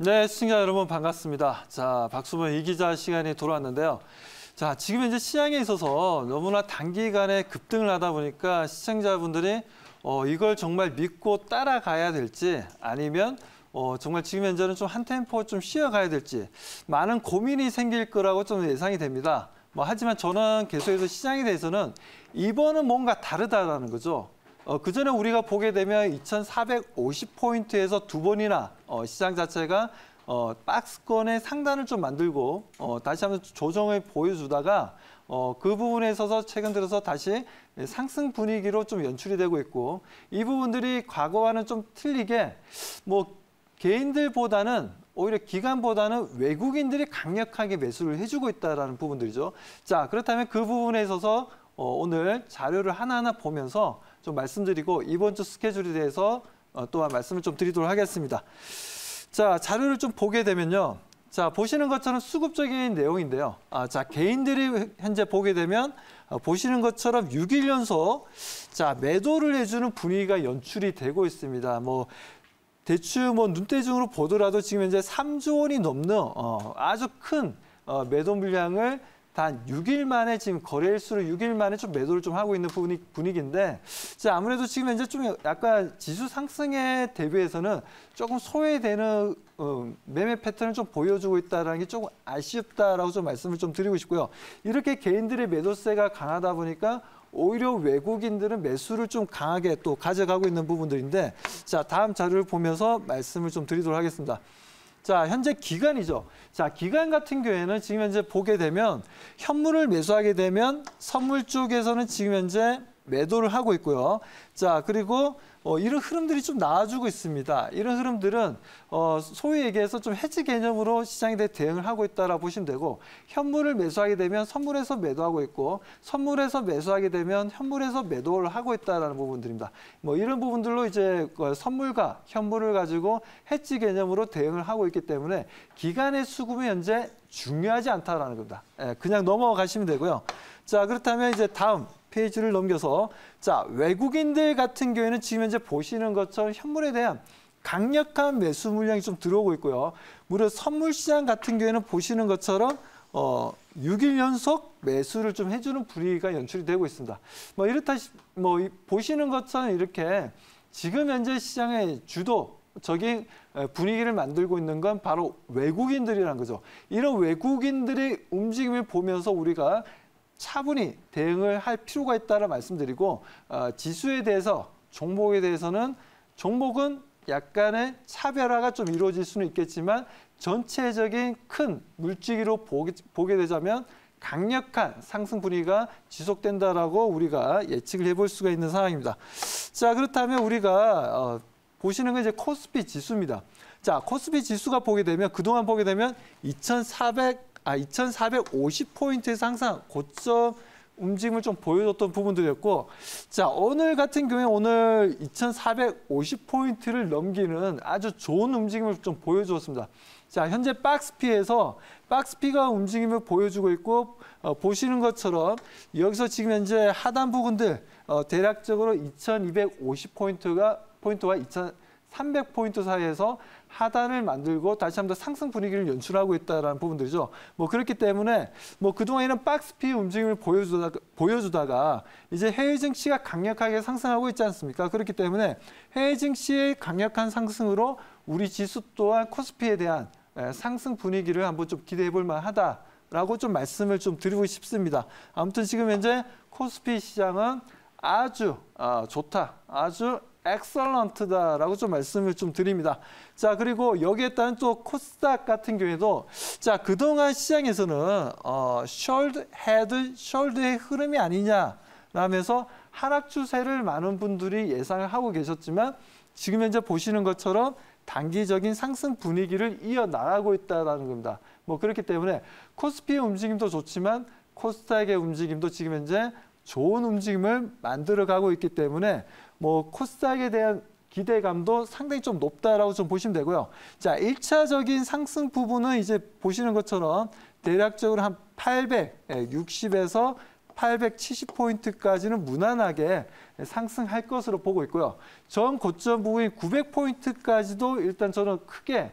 네, 시청자 여러분 반갑습니다. 자, 박수범 이기자 시간이 돌아왔는데요. 자, 지금 현재 시장에 있어서 너무나 단기간에 급등을 하다 보니까 시청자분들이 어, 이걸 정말 믿고 따라가야 될지 아니면 어, 정말 지금 현재는 좀 한 템포 좀 쉬어가야 될지 많은 고민이 생길 거라고 좀 예상이 됩니다. 뭐 하지만 저는 계속해서 시장에 대해서는 이번은 뭔가 다르다라는 거죠. 어, 그 전에 우리가 보게 되면 2,450포인트에서 두 번이나 어, 시장 자체가 어, 박스권의 상단을 좀 만들고 어, 다시 한번 조정을 보여주다가 어, 그 부분에 있어서 최근 들어서 다시 상승 분위기로 좀 연출이 되고 있고 이 부분들이 과거와는 좀 틀리게 뭐 개인들보다는 오히려 기관보다는 외국인들이 강력하게 매수를 해주고 있다는 부분들이죠. 자 그렇다면 그 부분에 있어서 어, 오늘 자료를 하나하나 보면서 좀 말씀드리고 이번 주 스케줄에 대해서 어, 또한 말씀을 좀 드리도록 하겠습니다. 자 자료를 좀 보게 되면요. 자 보시는 것처럼 수급적인 내용인데요. 아, 자 개인들이 현재 보게 되면 어, 보시는 것처럼 6일 연속 자 매도를 해주는 분위기가 연출이 되고 있습니다. 뭐 대충 뭐 눈대중으로 보더라도 지금 현재 3조 원이 넘는 어, 아주 큰 어, 매도 물량을 단 6일 만에 지금 거래일수로 6일 만에 좀 매도를 좀 하고 있는 분위, 분위기인데 자 아무래도 지금 현재 좀 약간 지수 상승에 대비해서는 조금 소외되는 어, 매매 패턴을 좀 보여주고 있다는 게 조금 아쉽다라고 좀 말씀을 좀 드리고 싶고요. 이렇게 개인들의 매도세가 강하다 보니까 오히려 외국인들은 매수를 좀 강하게 또 가져가고 있는 부분들인데 자 다음 자료를 보면서 말씀을 좀 드리도록 하겠습니다. 자, 현재 기간이죠. 자, 기간 같은 경우에는 지금 현재 보게 되면 현물을 매수하게 되면 선물 쪽에서는 지금 현재 매도를 하고 있고요. 자, 그리고 어, 이런 흐름들이 좀 나와주고 있습니다. 이런 흐름들은 어, 소위 얘기해서 좀 해지 개념으로 시장에 대해 대응을 하고 있다라 보시면 되고 현물을 매수하게 되면 선물에서 매도하고 있고 선물에서 매수하게 되면 현물에서 매도를 하고 있다라는 부분들입니다. 뭐 이런 부분들로 이제 그 선물과 현물을 가지고 해지 개념으로 대응을 하고 있기 때문에 기간의 수급이 현재 중요하지 않다라는 겁니다. 예, 그냥 넘어가시면 되고요. 자 그렇다면 이제 다음 페이지를 넘겨서 자 외국인들 같은 경우에는 지금 현재 보시는 것처럼 현물에 대한 강력한 매수 물량이 좀 들어오고 있고요. 무려 선물 시장 같은 경우에는 보시는 것처럼 어 6일 연속 매수를 좀 해주는 분위기가 연출이 되고 있습니다. 뭐 이렇다 뭐 보시는 것처럼 이렇게 지금 현재 시장의 주도 적인 분위기를 만들고 있는 건 바로 외국인들이라는 거죠. 이런 외국인들의 움직임을 보면서 우리가 차분히 대응을 할 필요가 있다는 말씀드리고 어, 지수에 대해서 종목에 대해서는 종목은 약간의 차별화가 좀 이루어질 수는 있겠지만 전체적인 큰 물지기로 보게, 보게 되자면 강력한 상승 분위기가 지속된다라고 우리가 예측을 해볼 수가 있는 상황입니다. 자 그렇다면 우리가 어, 보시는 건 이제 코스피 지수입니다. 자 코스피 지수가 보게 되면 그동안 보게 되면 2,400 아, 2,450포인트에서 항상 고점 움직임을 좀 보여줬던 부분들이었고 자 오늘 같은 경우에 오늘 2,450포인트를 넘기는 아주 좋은 움직임을 좀 보여주었습니다. 자 현재 박스피에서 박스피가 움직임을 보여주고 있고 어, 보시는 것처럼 여기서 지금 현재 하단 부분들 어, 대략적으로 2,250포인트가 포인트와 2,300포인트 사이에서 하단을 만들고 다시 한번 상승 분위기를 연출하고 있다는 부분들이죠. 뭐 그렇기 때문에 뭐 그동안에는 박스피 움직임을 보여주다가, 보여주다가 이제 해외 증시가 강력하게 상승하고 있지 않습니까? 그렇기 때문에 해외 증시의 강력한 상승으로 우리 지수 또한 코스피에 대한 상승 분위기를 한번 좀 기대해 볼 만하다. 라고 좀 말씀을 좀 드리고 싶습니다. 아무튼 지금 현재 코스피 시장은 아주 어, 좋다, 아주 excellent다라고 좀 말씀을 좀 드립니다. 자 그리고 여기에 따른 또 코스닥 같은 경우에도 자 그동안 시장에서는 어, shoulder head shoulder의 흐름이 아니냐 라면서 하락 추세를 많은 분들이 예상을 하고 계셨지만 지금 현재 보시는 것처럼 단기적인 상승 분위기를 이어나가고 있다는 겁니다. 뭐 그렇기 때문에 코스피의 움직임도 좋지만 코스닥의 움직임도 지금 현재 좋은 움직임을 만들어가고 있기 때문에 뭐 코스닥에 대한 기대감도 상당히 좀 높다라고 좀 보시면 되고요. 자, 1차적인 상승 부분은 이제 보시는 것처럼 대략적으로 한 860에서 870포인트까지는 무난하게 상승할 것으로 보고 있고요. 전 고점 부분인 900포인트까지도 일단 저는 크게 에,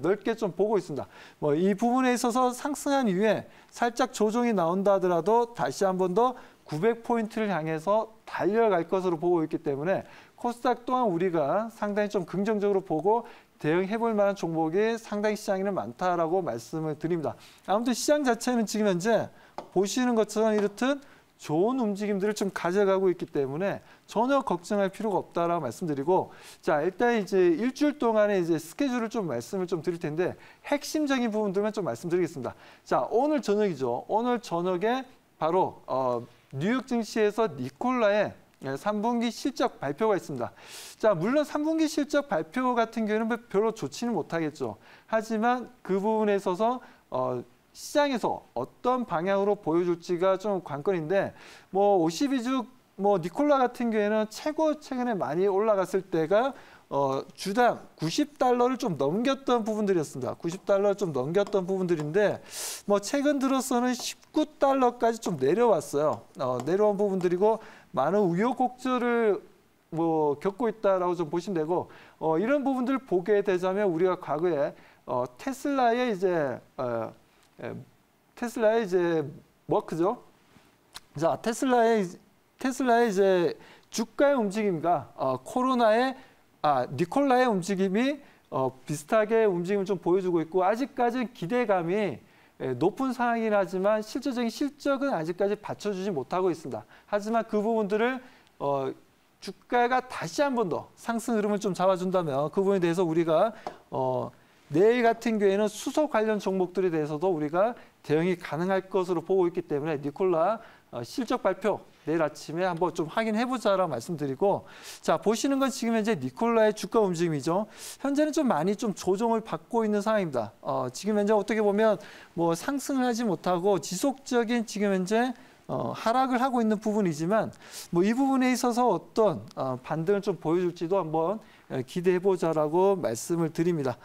넓게 좀 보고 있습니다. 뭐 이 부분에 있어서 상승한 이후에 살짝 조정이 나온다 하더라도 다시 한 번 더 900포인트를 향해서 달려갈 것으로 보고 있기 때문에 코스닥 또한 우리가 상당히 좀 긍정적으로 보고 대응해 볼 만한 종목이 상당히 시장에는 많다라고 말씀을 드립니다. 아무튼 시장 자체는 지금 현재 보시는 것처럼 이렇듯 좋은 움직임들을 좀 가져가고 있기 때문에 전혀 걱정할 필요가 없다라고 말씀드리고 자 일단 이제 일주일 동안의 이제 스케줄을 좀 말씀을 좀 드릴 텐데 핵심적인 부분들만 좀 말씀드리겠습니다. 자 오늘 저녁이죠. 오늘 저녁에 바로 어, 뉴욕 증시에서 니콜라의 3분기 실적 발표가 있습니다. 자, 물론 3분기 실적 발표 같은 경우는 뭐 별로 좋지는 못하겠죠. 하지만 그 부분에 있어서 어, 시장에서 어떤 방향으로 보여줄지가 좀 관건인데 뭐 52주 뭐 니콜라 같은 경우에는 최고 최근에 많이 올라갔을 때가 어, 주당 90달러를 좀 넘겼던 부분들이었습니다. 90달러 좀 넘겼던 부분들인데 뭐 최근 들어서는 19달러까지 좀 내려왔어요. 어, 내려온 부분들이고 많은 우여곡절을 뭐 겪고 있다라고 좀 보시면 되고 어, 이런 부분들을 보게 되자면 우리가 과거에 어, 테슬라의 이제 어, 예, 테슬라의 이제 머크죠. 자 테슬라의 테슬라의 이제 주가의 움직임과 어, 코로나의 아 니콜라의 움직임이 어, 비슷하게 움직임을 좀 보여주고 있고 아직까지는 기대감이 예, 높은 상황이긴 하지만 실질적인 실적은 아직까지 받쳐주지 못하고 있습니다. 하지만 그 부분들을 어, 주가가 다시 한 번 더 상승 흐름을 좀 잡아준다면 그 부분에 대해서 우리가 어, 내일 같은 경우에는 수소 관련 종목들에 대해서도 우리가 대응이 가능할 것으로 보고 있기 때문에 니콜라 어, 실적 발표 내일 아침에 한번 좀 확인해 보자라고 말씀드리고 자 보시는 건 지금 현재 니콜라의 주가 움직임이죠. 현재는 좀 많이 좀 조정을 받고 있는 상황입니다. 어, 지금 현재 어떻게 보면 뭐 상승을 하지 못하고 지속적인 지금 현재 어, 하락을 하고 있는 부분이지만 뭐 이 부분에 있어서 어떤 어, 반등을 좀 보여줄지도 한번 어, 기대해 보자라고 말씀을 드립니다.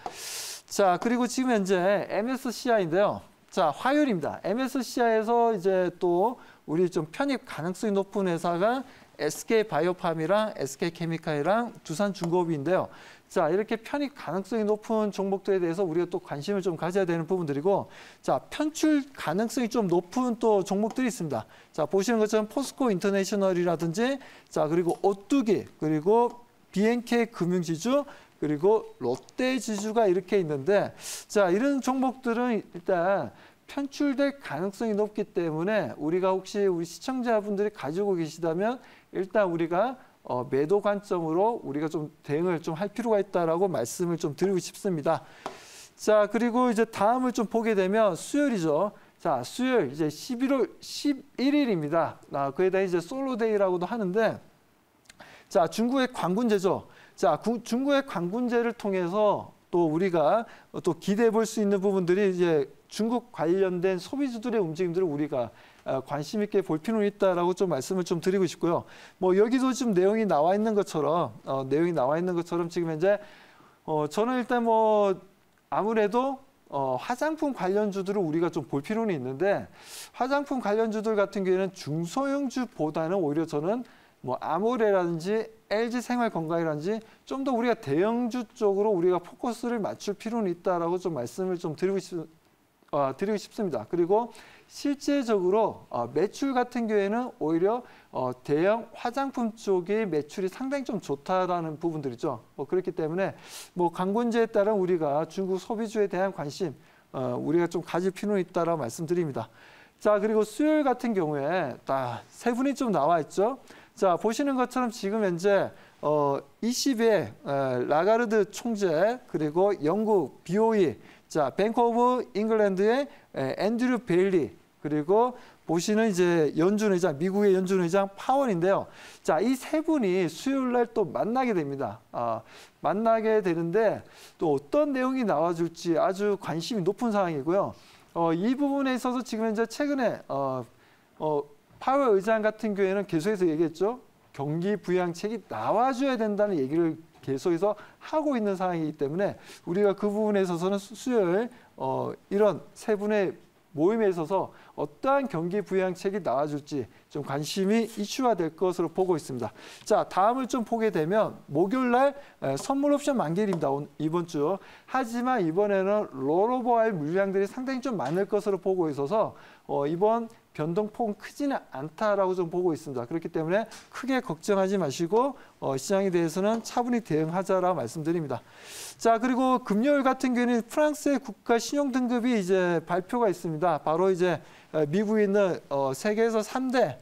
자 그리고 지금 현재 MSCI인데요. 자 화요일입니다. MSCI에서 이제 또 우리 좀 편입 가능성이 높은 회사가 SK 바이오팜이랑 SK 케미칼이랑 두산 중공업인데요. 자, 이렇게 편입 가능성이 높은 종목들에 대해서 우리가 또 관심을 좀 가져야 되는 부분들이고, 자, 편출 가능성이 좀 높은 또 종목들이 있습니다. 자, 보시는 것처럼 포스코 인터내셔널이라든지, 자, 그리고 오뚜기, 그리고 BNK 금융지주, 그리고 롯데지주가 이렇게 있는데, 자, 이런 종목들은 일단 편출될 가능성이 높기 때문에 우리가 혹시 우리 시청자분들이 가지고 계시다면 일단 우리가 어, 매도 관점으로 우리가 좀 대응을 좀 할 필요가 있다라고 말씀을 좀 드리고 싶습니다. 자, 그리고 이제 다음을 좀 보게 되면 수요일이죠. 자, 수요일 이제 11월 11일입니다. 아, 그에다 이제 솔로데이라고도 하는데 자, 중국의 광군제죠. 자, 구, 중국의 광군제를 통해서 또 우리가 또 기대해 볼 수 있는 부분들이 이제 중국 관련된 소비주들의 움직임들을 우리가 어, 관심 있게 볼 필요는 있다라고 좀 말씀을 좀 드리고 싶고요. 뭐 여기도 지금 내용이 나와 있는 것처럼 어, 내용이 나와 있는 것처럼 지금 현재 어, 저는 일단 뭐 아무래도 어, 화장품 관련주들을 우리가 좀 볼 필요는 있는데 화장품 관련주들 같은 경우에는 중소형주보다는 오히려 저는 뭐 아모레라든지 LG 생활 건강이라든지 좀 더 우리가 대형주 쪽으로 우리가 포커스를 맞출 필요는 있다라고 좀 말씀을 좀 드리고 싶, 어, 드리고 싶습니다. 그리고 실제적으로 어, 매출 같은 경우에는 오히려 어, 대형 화장품 쪽의 매출이 상당히 좀 좋다라는 부분들이죠. 뭐 그렇기 때문에 뭐 강군제에 따른 우리가 중국 소비주에 대한 관심 어, 우리가 좀 가질 필요는 있다라고 말씀드립니다. 자 그리고 수요일 같은 경우에 세 분이 좀 나와 있죠. 자 보시는 것처럼 지금 현재 어, 20의 에, 라가르드 총재 그리고 영국 BOE 자, Bank of England의 앤드류 베일리 그리고 보시는 이제 연준 의장, 미국의 연준 의장 파월인데요. 자, 이 세 분이 수요일 날 또 만나게 됩니다. 아, 만나게 되는데 또 어떤 내용이 나와줄지 아주 관심이 높은 상황이고요. 어, 이 부분에 있어서 지금 현재 최근에 어, 어, 파월 의장 같은 경우에는 계속해서 얘기했죠. 경기 부양책이 나와줘야 된다는 얘기를 계속해서 하고 있는 상황이기 때문에 우리가 그 부분에 있어서는 수요일 어, 이런 세 분의 모임에 있어서 어떠한 경기 부양책이 나와줄지 좀 관심이 이슈화 될 것으로 보고 있습니다. 자, 다음을 좀 보게 되면 목요일 날 에, 선물 옵션 만기일입니다. 온- 이번 주. 하지만 이번에는 롤오버할 물량들이 상당히 좀 많을 것으로 보고 있어서 어, 이번 변동폭은 크지는 않다라고 좀 보고 있습니다. 그렇기 때문에 크게 걱정하지 마시고 어, 시장에 대해서는 차분히 대응하자라고 말씀드립니다. 자 그리고 금요일 같은 경우는 프랑스의 국가 신용 등급이 이제 발표가 있습니다. 바로 이제 에, 미국에 있는 어, 세계에서 3대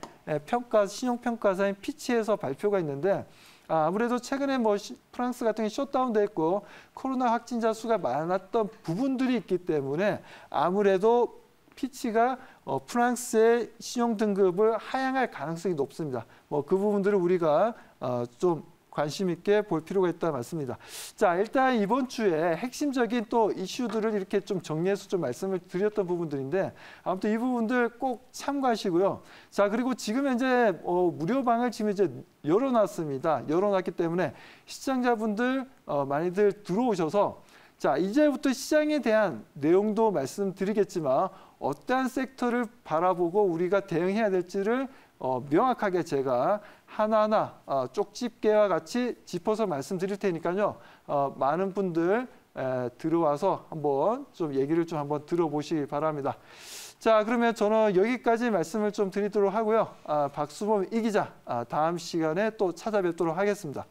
평가 신용 평가사인 피치에서 발표가 있는데 아, 아무래도 최근에 뭐 시- 프랑스 같은 게 셧다운돼 있고 코로나 확진자 수가 많았던 부분들이 있기 때문에 아무래도 피치가 어, 프랑스의 신용 등급을 하향할 가능성이 높습니다. 뭐 그 부분들을 우리가 어, 좀 관심 있게 볼 필요가 있다 말씀입니다. 자, 일단 이번 주에 핵심적인 또 이슈들을 이렇게 좀 정리해서 좀 말씀을 드렸던 부분들인데 아무튼 이 부분들 꼭 참고하시고요. 자, 그리고 지금 현재 어, 무료방을 지금 이제 열어놨습니다. 열어놨기 때문에 시청자분들 어, 많이들 들어오셔서 자, 이제부터 시장에 대한 내용도 말씀드리겠지만 어떠한 섹터를 바라보고 우리가 대응해야 될지를 어, 명확하게 제가 하나하나 어, 쪽집게와 같이 짚어서 말씀드릴 테니까요. 어, 많은 분들 에, 들어와서 한번 좀 얘기를 좀 한번 들어보시기 바랍니다. 자, 그러면 저는 여기까지 말씀을 좀 드리도록 하고요. 아, 박수범 이 기자, 아, 다음 시간에 또 찾아뵙도록 하겠습니다.